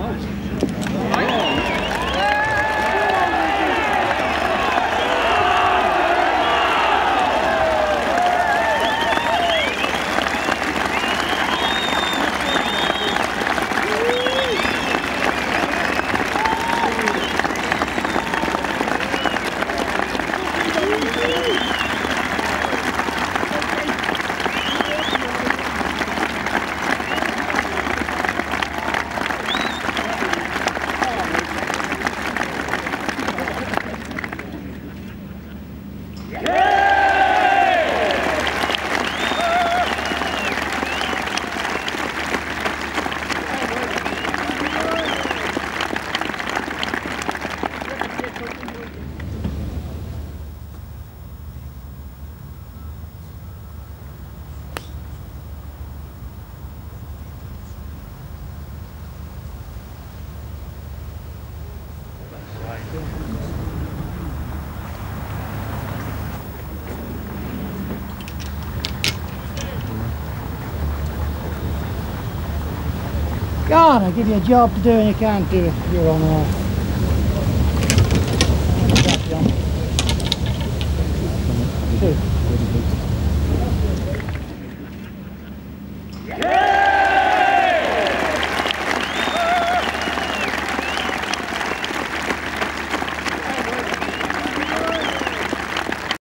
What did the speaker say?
much. God, I give you a job to do and you can't do it. You're on off. Yeah!